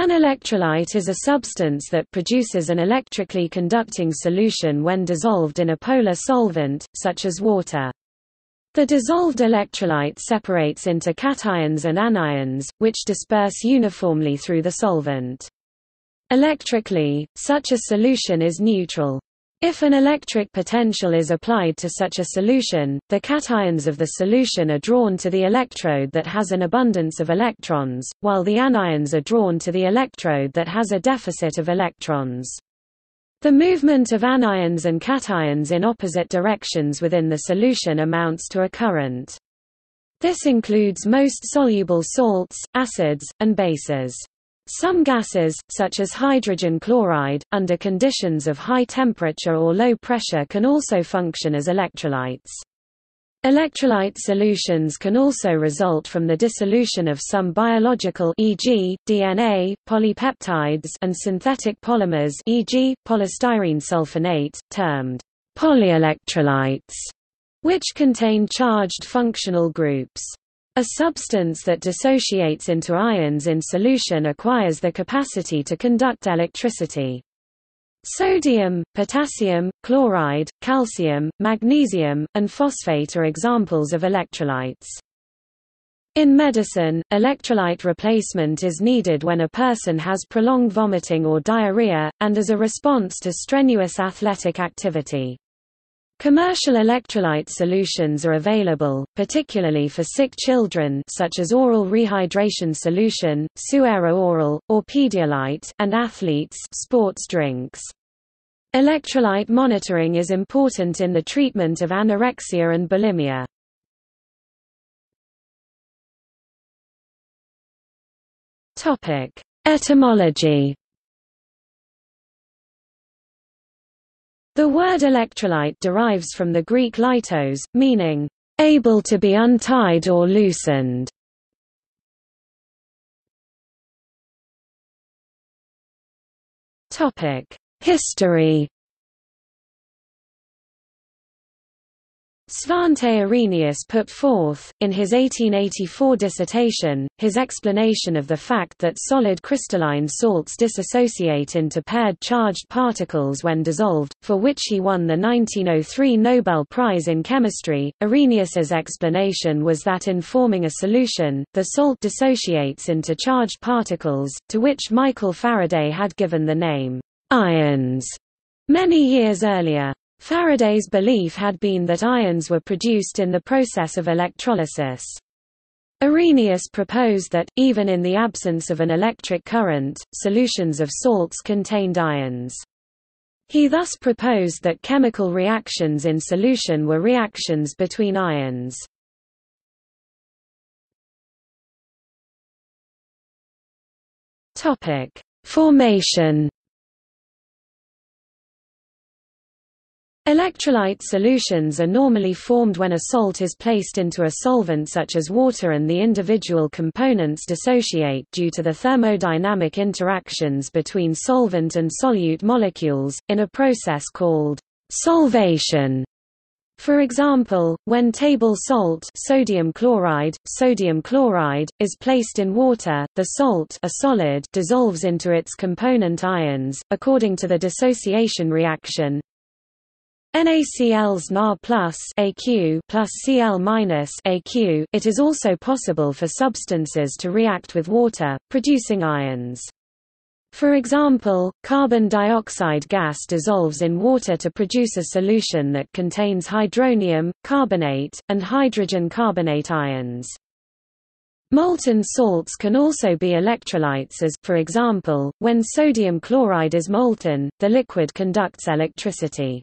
An electrolyte is a substance that produces an electrically conducting solution when dissolved in a polar solvent, such as water. The dissolved electrolyte separates into cations and anions, which disperse uniformly through the solvent. Electrically, such a solution is neutral. If an electric potential is applied to such a solution, the cations of the solution are drawn to the electrode that has an abundance of electrons, while the anions are drawn to the electrode that has a deficit of electrons. The movement of anions and cations in opposite directions within the solution amounts to a current. This includes most soluble salts, acids, and bases. Some gases, such as hydrogen chloride, under conditions of high temperature or low pressure can also function as electrolytes. Electrolyte solutions can also result from the dissolution of some biological e.g., DNA, polypeptides and synthetic polymers e.g., polystyrene sulfonate, termed polyelectrolytes, which contain charged functional groups. A substance that dissociates into ions in solution acquires the capacity to conduct electricity. Sodium, potassium, chloride, calcium, magnesium, and phosphate are examples of electrolytes. In medicine, electrolyte replacement is needed when a person has prolonged vomiting or diarrhea, and as a response to strenuous athletic activity. Commercial electrolyte solutions are available, particularly for sick children such as oral rehydration solution, Suero oral, or Pedialyte and athletes sports drinks. Electrolyte monitoring is important in the treatment of anorexia and bulimia. Etymology The word electrolyte derives from the Greek lytos, meaning, able to be untied or loosened. History Svante Arrhenius put forth, in his 1884 dissertation, his explanation of the fact that solid crystalline salts dissociate into paired charged particles when dissolved, for which he won the 1903 Nobel Prize in Chemistry. Arrhenius's explanation was that in forming a solution, the salt dissociates into charged particles, to which Michael Faraday had given the name ions many years earlier. Faraday's belief had been that ions were produced in the process of electrolysis. Arrhenius proposed that, even in the absence of an electric current, solutions of salts contained ions. He thus proposed that chemical reactions in solution were reactions between ions. Formation Electrolyte solutions are normally formed when a salt is placed into a solvent such as water and the individual components dissociate due to the thermodynamic interactions between solvent and solute molecules, in a process called solvation. For example, when table salt sodium chloride, sodium chloride, is placed in water, the salt a solid dissolves into its component ions, according to the dissociation reaction, NaCl's Na plus AQ plus Cl minus AQ. It is also possible for substances to react with water, producing ions. For example, carbon dioxide gas dissolves in water to produce a solution that contains hydronium, carbonate, and hydrogen carbonate ions. Molten salts can also be electrolytes as, for example, when sodium chloride is molten, the liquid conducts electricity.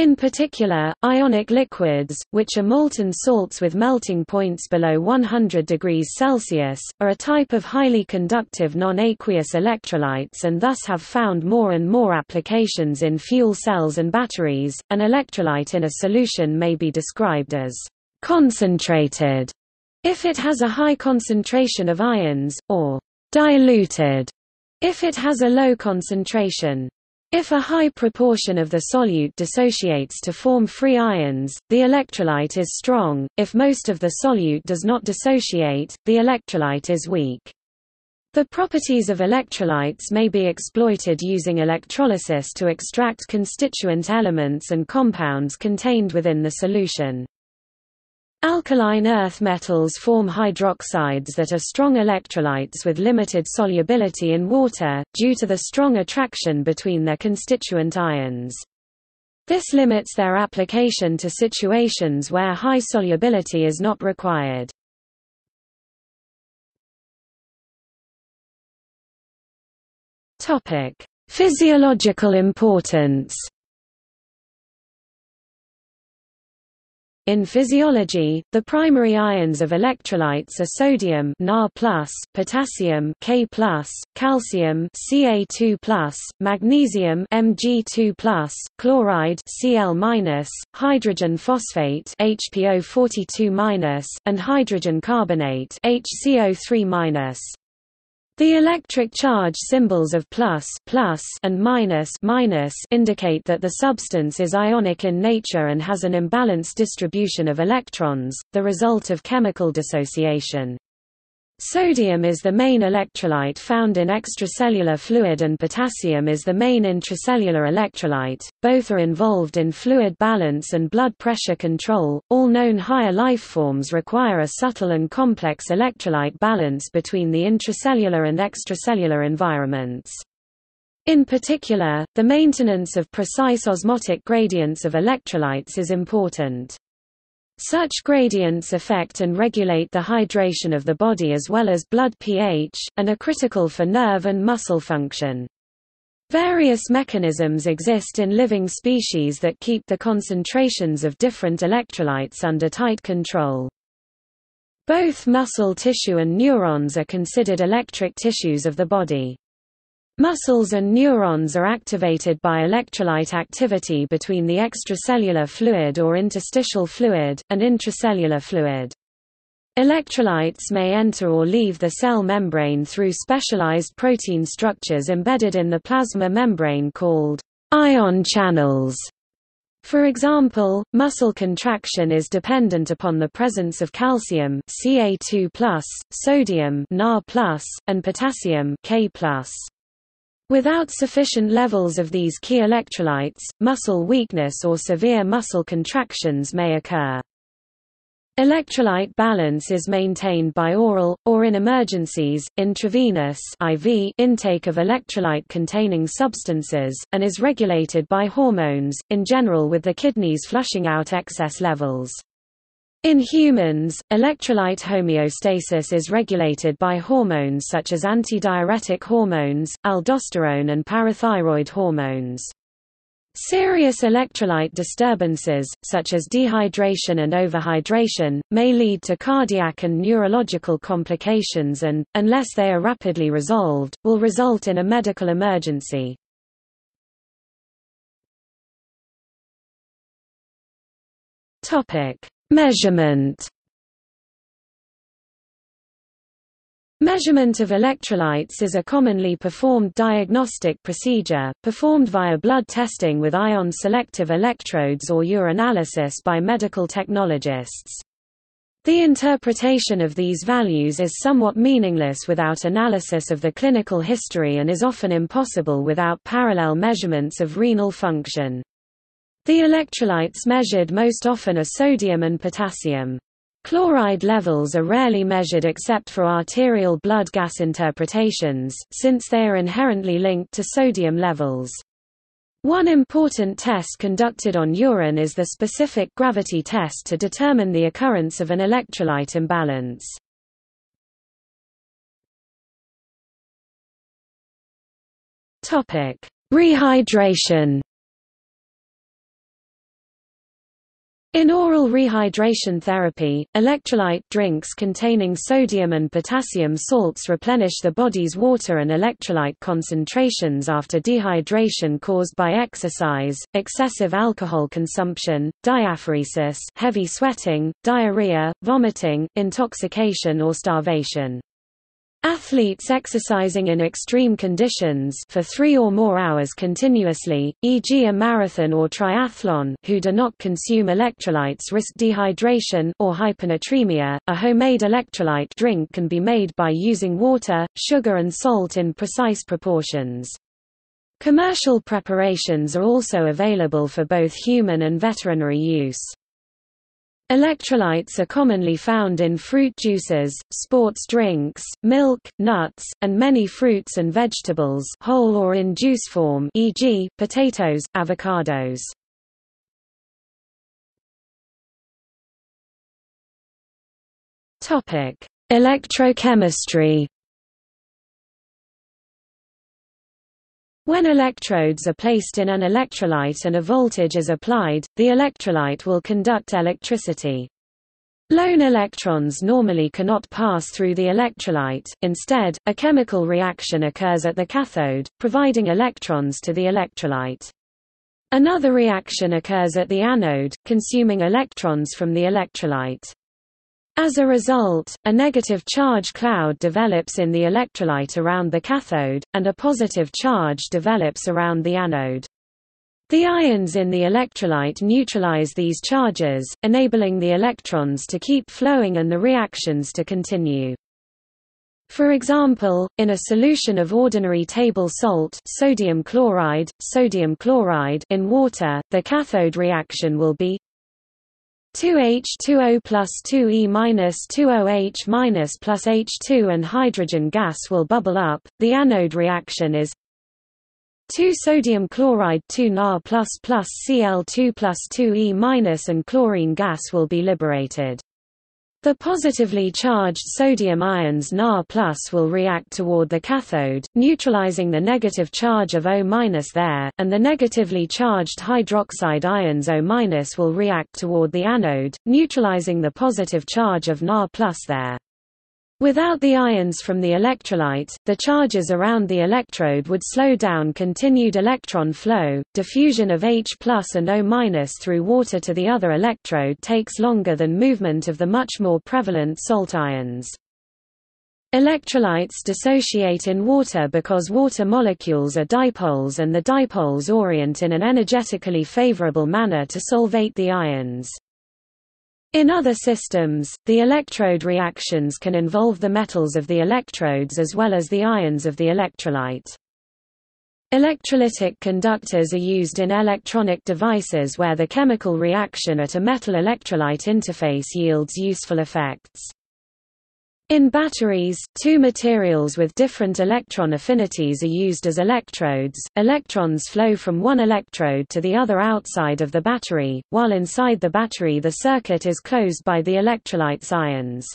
In particular, ionic liquids, which are molten salts with melting points below 100 degrees Celsius, are a type of highly conductive non-aqueous electrolytes and thus have found more and more applications in fuel cells and batteries. An electrolyte in a solution may be described as concentrated if it has a high concentration of ions, or diluted if it has a low concentration. If a high proportion of the solute dissociates to form free ions, the electrolyte is strong, if most of the solute does not dissociate, the electrolyte is weak. The properties of electrolytes may be exploited using electrolysis to extract constituent elements and compounds contained within the solution. Alkaline earth metals form hydroxides that are strong electrolytes with limited solubility in water, due to the strong attraction between their constituent ions. This limits their application to situations where high solubility is not required. Physiological importance. In physiology, the primary ions of electrolytes are sodium Na+, potassium K+, calcium Ca2+, magnesium Mg2+, chloride Cl-, hydrogen phosphate HPO42-, and hydrogen carbonate HCO3-. The electric charge symbols of plus, plus and minus, minus indicate that the substance is ionic in nature and has an imbalanced distribution of electrons, the result of chemical dissociation. Sodium is the main electrolyte found in extracellular fluid and potassium is the main intracellular electrolyte. Both are involved in fluid balance and blood pressure control. All known higher life forms require a subtle and complex electrolyte balance between the intracellular and extracellular environments. In particular, the maintenance of precise osmotic gradients of electrolytes is important. Such gradients affect and regulate the hydration of the body as well as blood pH, and are critical for nerve and muscle function. Various mechanisms exist in living species that keep the concentrations of different electrolytes under tight control. Both muscle tissue and neurons are considered electric tissues of the body. Muscles and neurons are activated by electrolyte activity between the extracellular fluid or interstitial fluid, and intracellular fluid. Electrolytes may enter or leave the cell membrane through specialized protein structures embedded in the plasma membrane called ion channels. For example, muscle contraction is dependent upon the presence of calcium Ca2+, sodium Na+, and potassium K+. Without sufficient levels of these key electrolytes, muscle weakness or severe muscle contractions may occur. Electrolyte balance is maintained by oral, or in emergencies, intravenous IV intake of electrolyte-containing substances, and is regulated by hormones, in general with the kidneys flushing out excess levels. In humans, electrolyte homeostasis is regulated by hormones such as antidiuretic hormones, aldosterone and parathyroid hormones. Serious electrolyte disturbances, such as dehydration and overhydration, may lead to cardiac and neurological complications and, unless they are rapidly resolved, will result in a medical emergency. Topic: Measurement Measurement of electrolytes is a commonly performed diagnostic procedure, performed via blood testing with ion-selective electrodes or urinalysis by medical technologists. The interpretation of these values is somewhat meaningless without analysis of the clinical history and is often impossible without parallel measurements of renal function. The electrolytes measured most often are sodium and potassium. Chloride levels are rarely measured except for arterial blood gas interpretations, since they are inherently linked to sodium levels. One important test conducted on urine is the specific gravity test to determine the occurrence of an electrolyte imbalance. Rehydration In oral rehydration therapy, electrolyte drinks containing sodium and potassium salts replenish the body's water and electrolyte concentrations after dehydration caused by exercise, excessive alcohol consumption, diaphoresis, heavy sweating, diarrhea, vomiting, intoxication or starvation. Athletes exercising in extreme conditions for three or more hours continuously, e.g. a marathon or triathlon who do not consume electrolytes risk dehydration or hyponatremia. A homemade electrolyte drink can be made by using water, sugar and salt in precise proportions. Commercial preparations are also available for both human and veterinary use. Electrolytes are commonly found in fruit juices, sports drinks, milk, nuts, and many fruits and vegetables whole or in juice form e.g., potatoes, avocados. Electrochemistry When electrodes are placed in an electrolyte and a voltage is applied, the electrolyte will conduct electricity. Lone electrons normally cannot pass through the electrolyte, instead, a chemical reaction occurs at the cathode, providing electrons to the electrolyte. Another reaction occurs at the anode, consuming electrons from the electrolyte. As a result, a negative charge cloud develops in the electrolyte around the cathode, and a positive charge develops around the anode. The ions in the electrolyte neutralize these charges, enabling the electrons to keep flowing and the reactions to continue. For example, in a solution of ordinary table salt sodium chloride, sodium chloride in water, the cathode reaction will be 2H2O plus 2E minus 2OH minus plus H2 and hydrogen gas will bubble up. The anode reaction is 2 sodium chloride 2 Na plus plus Cl2 plus 2E minus and chlorine gas will be liberated. The positively charged sodium ions Na will react toward the cathode, neutralizing the negative charge of O there, and the negatively charged hydroxide ions O will react toward the anode, neutralizing the positive charge of Na there. Without the ions from the electrolyte, the charges around the electrode would slow down continued electron flow. Diffusion of H and O through water to the other electrode takes longer than movement of the much more prevalent salt ions. Electrolytes dissociate in water because water molecules are dipoles and the dipoles orient in an energetically favorable manner to solvate the ions. In other systems, the electrode reactions can involve the metals of the electrodes as well as the ions of the electrolyte. Electrolytic conductors are used in electronic devices where the chemical reaction at a metal-electrolyte interface yields useful effects. In batteries, two materials with different electron affinities are used as electrodes. Electrons flow from one electrode to the other outside of the battery, while inside the battery the circuit is closed by the electrolyte's ions.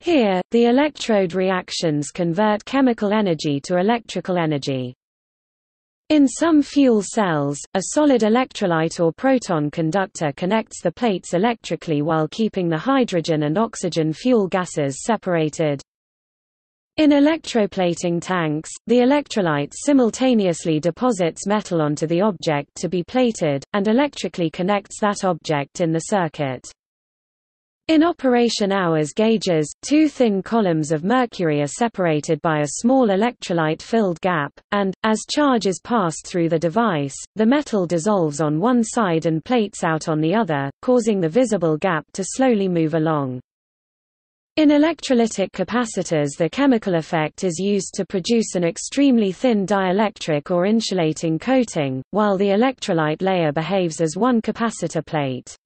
Here, the electrode reactions convert chemical energy to electrical energy. In some fuel cells, a solid electrolyte or proton conductor connects the plates electrically while keeping the hydrogen and oxygen fuel gases separated. In electroplating tanks, the electrolyte simultaneously deposits metal onto the object to be plated, and electrically connects that object in the circuit. In operation hours gauges, two thin columns of mercury are separated by a small electrolyte-filled gap, and, as charge is passed through the device, the metal dissolves on one side and plates out on the other, causing the visible gap to slowly move along. In electrolytic capacitors the chemical effect is used to produce an extremely thin dielectric or insulating coating, while the electrolyte layer behaves as one capacitor plate.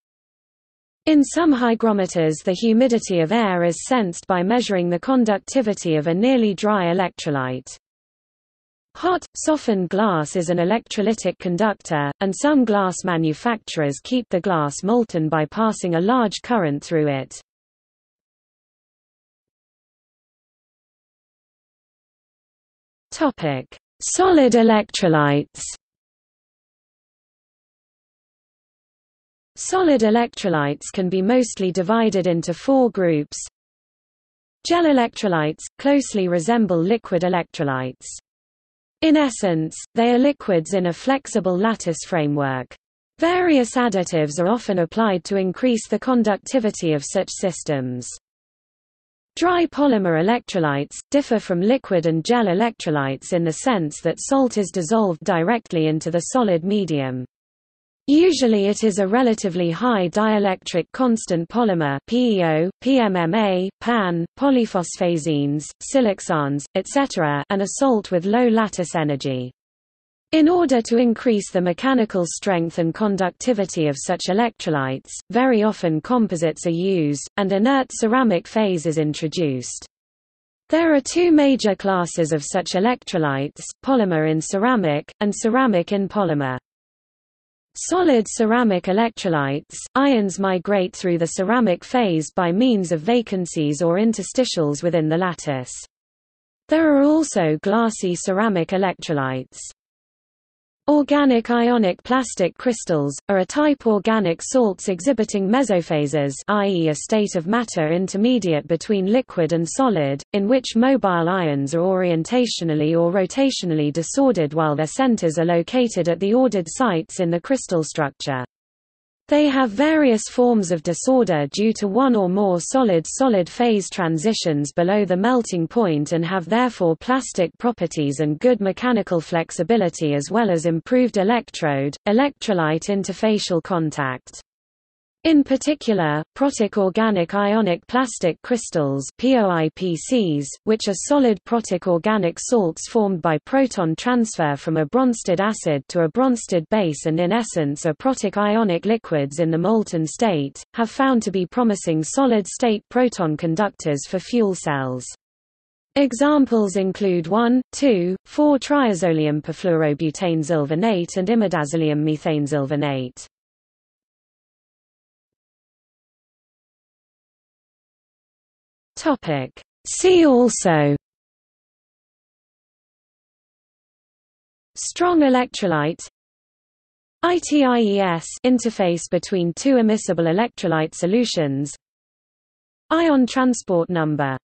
In some hygrometers the humidity of air is sensed by measuring the conductivity of a nearly dry electrolyte. Hot, softened glass is an electrolytic conductor, and some glass manufacturers keep the glass molten by passing a large current through it. Solid electrolytes Solid electrolytes can be mostly divided into four groups. Gel electrolytes, closely resemble liquid electrolytes. In essence, they are liquids in a flexible lattice framework. Various additives are often applied to increase the conductivity of such systems. Dry polymer electrolytes, differ from liquid and gel electrolytes in the sense that salt is dissolved directly into the solid medium. Usually it is a relatively high dielectric constant polymer PEO, PMMA, PAN, polyphosphazenes, siloxanes, etc. and a salt with low lattice energy. In order to increase the mechanical strength and conductivity of such electrolytes, very often composites are used, and inert ceramic phase is introduced. There are two major classes of such electrolytes, polymer in ceramic, and ceramic in polymer. Solid ceramic electrolytes, ions migrate through the ceramic phase by means of vacancies or interstitials within the lattice. There are also glassy ceramic electrolytes. Organic ionic plastic crystals, are a type organic salts exhibiting mesophases i.e. a state of matter intermediate between liquid and solid, in which mobile ions are orientationally or rotationally disordered while their centers are located at the ordered sites in the crystal structure. They have various forms of disorder due to one or more solid-solid phase transitions below the melting point and have therefore plastic properties and good mechanical flexibility as well as improved electrode, electrolyte interfacial contact. In particular, protic organic ionic plastic crystals POIPCs, which are solid protic organic salts formed by proton transfer from a Bronsted acid to a Bronsted base and in essence are protic ionic liquids in the molten state, have found to be promising solid-state proton conductors for fuel cells. Examples include 1, 2, 4-triazolium perfluorobutane and imidazolium methane Topic. See also Strong electrolyte ITIES interface between two immiscible electrolyte solutions Ion transport number